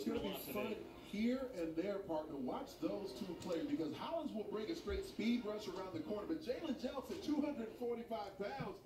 it's going to be fun here and there, partner. Watch those two players because Hollins will bring a straight speed rush around the corner, but Jalen Johnson, 245 pounds,